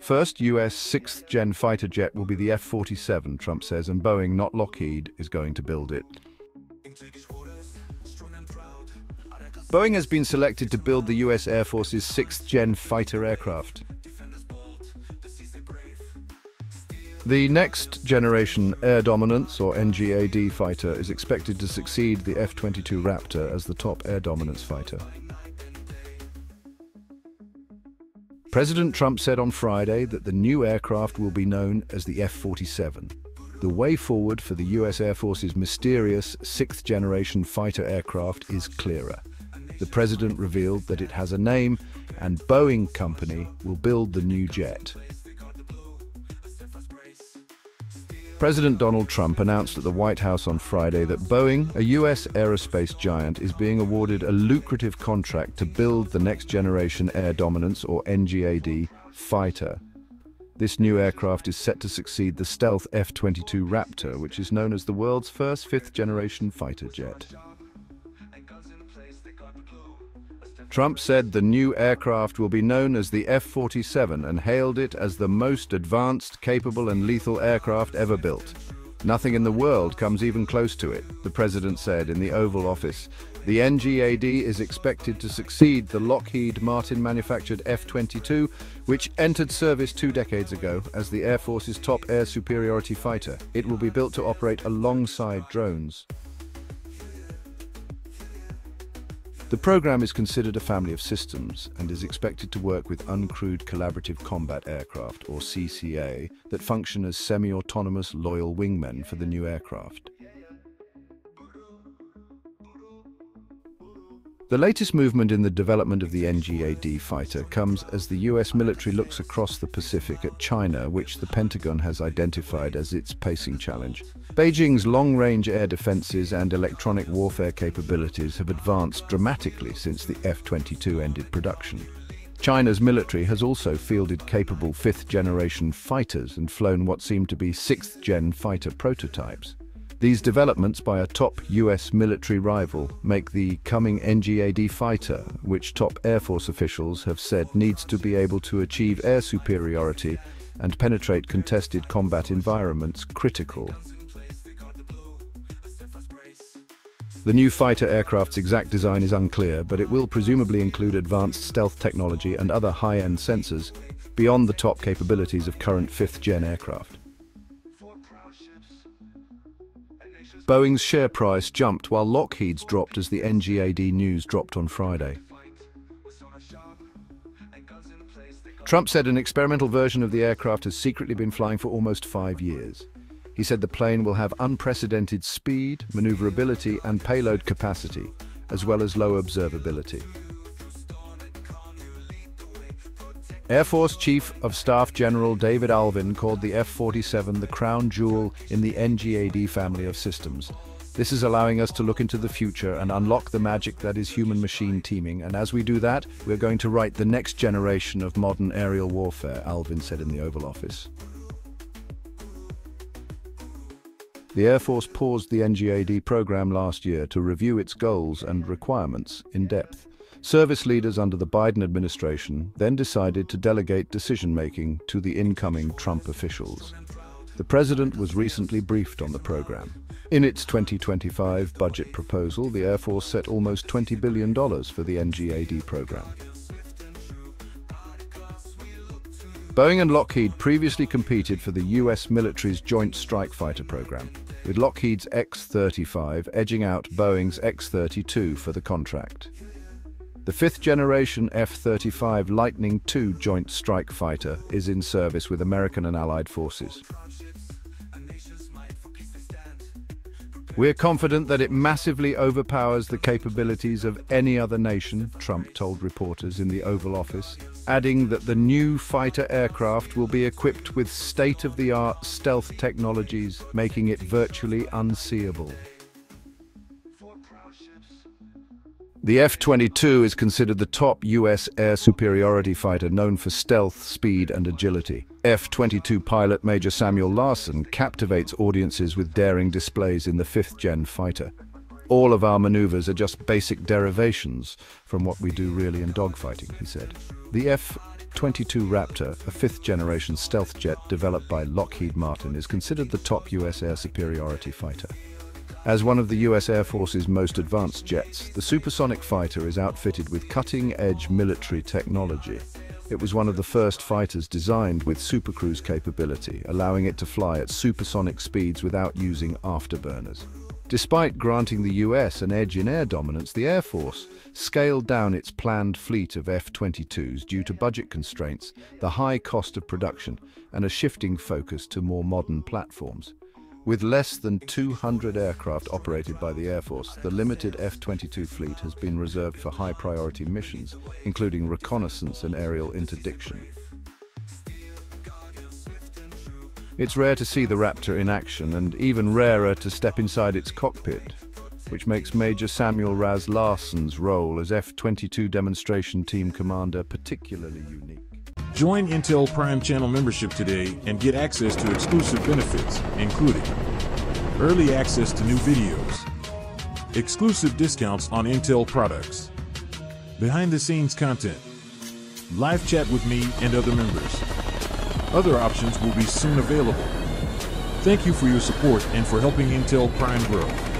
First US 6th gen fighter jet will be the F-47, Trump says, and Boeing, not Lockheed, is going to build it. Boeing has been selected to build the US Air Force's 6th gen fighter aircraft. The next generation Air Dominance, or NGAD, fighter is expected to succeed the F-22 Raptor as the top air dominance fighter. President Trump said on Friday that the new aircraft will be known as the F-47. The way forward for the US Air Force's mysterious sixth-generation fighter aircraft is clearer. The president revealed that it has a name and Boeing Company will build the new jet. President Donald Trump announced at the White House on Friday that Boeing, a U.S. aerospace giant, is being awarded a lucrative contract to build the Next Generation Air Dominance, or NGAD, fighter. This new aircraft is set to succeed the stealth F-22 Raptor, which is known as the world's first fifth-generation fighter jet. Trump said the new aircraft will be known as the F-47 and hailed it as the most advanced, capable and lethal aircraft ever built. Nothing in the world comes even close to it, the president said in the Oval Office. The NGAD is expected to succeed the Lockheed Martin manufactured F-22, which entered service two decades ago as the Air Force's top air superiority fighter. It will be built to operate alongside drones. The program is considered a family of systems and is expected to work with uncrewed collaborative combat aircraft, or CCA, that function as semi-autonomous loyal wingmen for the new aircraft. The latest movement in the development of the NGAD fighter comes as the US military looks across the Pacific at China, which the Pentagon has identified as its pacing challenge. Beijing's long-range air defenses and electronic warfare capabilities have advanced dramatically since the F-22 ended production. China's military has also fielded capable fifth-generation fighters and flown what seem to be sixth-gen fighter prototypes. These developments by a top US military rival make the coming NGAD fighter, which top Air Force officials have said needs to be able to achieve air superiority and penetrate contested combat environments, critical. The new fighter aircraft's exact design is unclear, but it will presumably include advanced stealth technology and other high-end sensors beyond the top capabilities of current fifth-gen aircraft. Boeing's share price jumped while Lockheed's dropped as the NGAD news dropped on Friday. Trump said an experimental version of the aircraft has secretly been flying for almost five years. He said the plane will have unprecedented speed, maneuverability and payload capacity, as well as low observability. Air Force Chief of Staff General David Allvin called the F-47 the crown jewel in the NGAD family of systems. This is allowing us to look into the future and unlock the magic that is human-machine teaming, and as we do that, we're going to write the next generation of modern aerial warfare, Allvin said in the Oval Office. The Air Force paused the NGAD program last year to review its goals and requirements in depth. Service leaders under the Biden administration then decided to delegate decision-making to the incoming Trump officials. The president was recently briefed on the program. In its 2025 budget proposal, the Air Force set almost $20 billion for the NGAD program. Boeing and Lockheed previously competed for the U.S. military's Joint Strike Fighter program, with Lockheed's X-35 edging out Boeing's X-32 for the contract. The fifth-generation F-35 Lightning II Joint Strike Fighter is in service with American and Allied forces. We're confident that it massively overpowers the capabilities of any other nation, Trump told reporters in the Oval Office, adding that the new fighter aircraft will be equipped with state-of-the-art stealth technologies, making it virtually unseeable. The F-22 is considered the top U.S. air superiority fighter known for stealth, speed and agility. F-22 pilot Major Samuel Larson captivates audiences with daring displays in the fifth-gen fighter. All of our maneuvers are just basic derivations from what we do really in dogfighting, he said. The F F-22 Raptor, a fifth-generation stealth jet developed by Lockheed Martin, is considered the top U.S. air superiority fighter. As one of the U.S. Air Force's most advanced jets, the supersonic fighter is outfitted with cutting-edge military technology. It was one of the first fighters designed with supercruise capability, allowing it to fly at supersonic speeds without using afterburners. Despite granting the US an edge in air dominance, the Air Force scaled down its planned fleet of F-22s due to budget constraints, the high cost of production, and a shifting focus to more modern platforms. With less than 200 aircraft operated by the Air Force, the limited F-22 fleet has been reserved for high-priority missions, including reconnaissance and aerial interdiction. It's rare to see the Raptor in action, and even rarer to step inside its cockpit, which makes Major Samuel Raz Larson's role as F-22 demonstration team commander particularly unique. Join Intel Prime channel membership today and get access to exclusive benefits, including early access to new videos, exclusive discounts on Intel products, behind-the-scenes content, live chat with me and other members. Other options will be soon available. Thank you for your support and for helping Intel Prime grow.